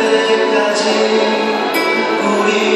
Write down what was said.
때까지 우리